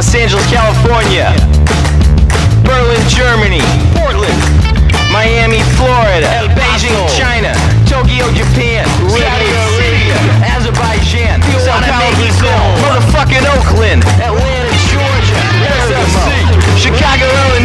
Los Angeles, California, Berlin, Germany, Portland, Miami, Florida, Beijing, China, Tokyo, Japan, Saudi Arabia, Azerbaijan, San Mexico, motherfucking Oakland, Atlanta, Georgia, SFC, Chicago, Illinois.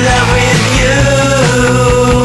Love with you,